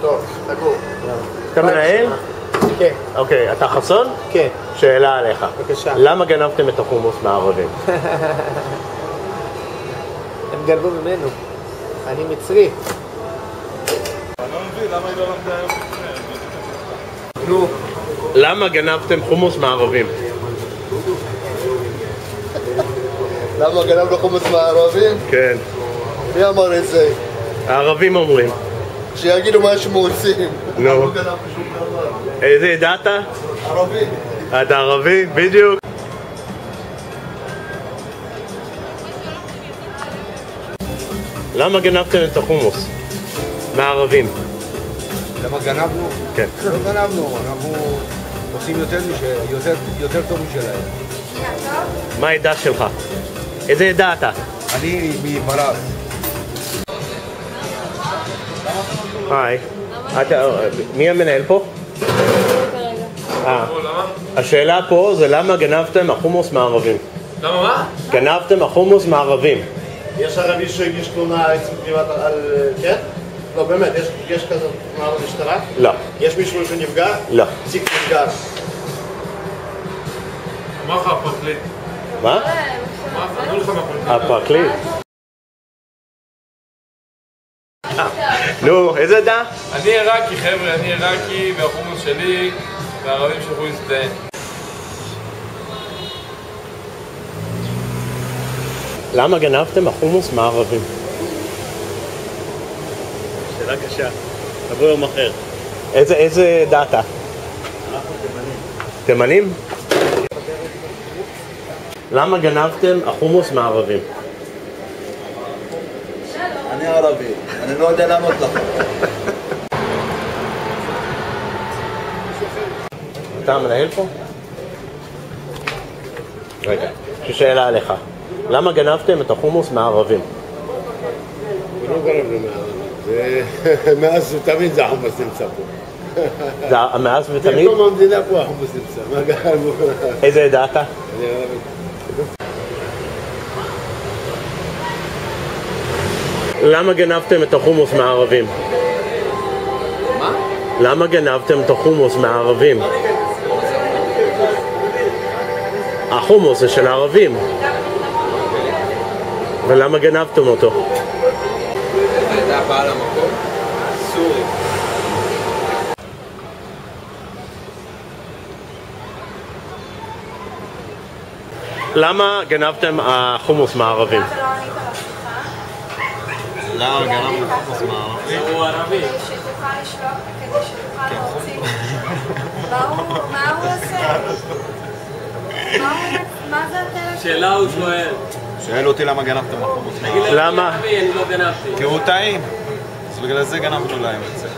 טוב, סגור. אתה מנהל? כן, אוקיי, אתה חסון? כן. שאלה עליך. בבקשה. למה גנבתם את החומוס מהערבים? הם גנבו ממנו. אני מצרי. נו, למה גנבתם חומוס מהערבים? למה גנבנו חומוס מהערבים? כן. מי אמר את זה? הערבים אומרים. שיגידו מה שהם רוצים. נו. לא. איזה עדה אתה? ערבי. אתה ערבי? בדיוק. למה גנבתם את החומוס? מהערבים. למה גנבנו? כן. לא גנבנו, אנחנו עושים יותר, מש- יותר, יותר טוב משלהם. מה העדה שלך? איזה עדה אתה? אני מברס. היי. אתה, מי המנהל פה? אה. השאלה פה זה למה גנבתם החומוס מהערבים. למה מה? גנבתם החומוס מהערבים. יש ערבי שהגיש תלונה אצל פנימת על... כן? לא, באמת, יש, יש כזה תלונה במשטרה? לא. יש מישהו שנפגע? לא. תיק נסגר. אמר לך הפרקליט. מה? מה אמרו לך מהפרקליט? הפרקליט. נו, איזה עדה? אני עיראקי, חבר'ה, אני עיראקי, והחומוס שלי, והערבים שלחו להזדהן. למה גנבתם החומוס מהערבים? שאלה קשה. תבוא יום אחר. איזה, איזה דת אתה? תימנים. למה גנבתם החומוס מהערבים? אני ערבי. אני לא יודע לענות לך. אתה המנהל פה? רגע, יש לי שאלה עליך. למה גנבתם את החומוס מהערבים? לא גנבנו מהערבים. זה- מאז ותמיד זה החומוס נמצא פה. זה מאז ותמיד? מקום המדינה פה החומוס נמצא. מה? איזה עדה אתה? אני ערבי. למה גנבתם את החומוס מהערבים? מה? למה גנבתם את החומוס מהערבים? החומוס זה של הערבים. ולמה גנבתם אותו? אתה בעל המקום? סורי. למה גנבתם החומוס מהערבים? למה גנבנו חומוס מהערבים? הוא ערבי. שתוכל לשלוח כדי שתוכל להוציא. ברור, מה הוא עושה? מה זה הטלפון? שאלה הוא שואל. שואל אותי למה גנבתם החומוס מהערבים. למה? אני לא גנבתי. כי הוא טעים. אז בגלל זה גנבנו להם את זה.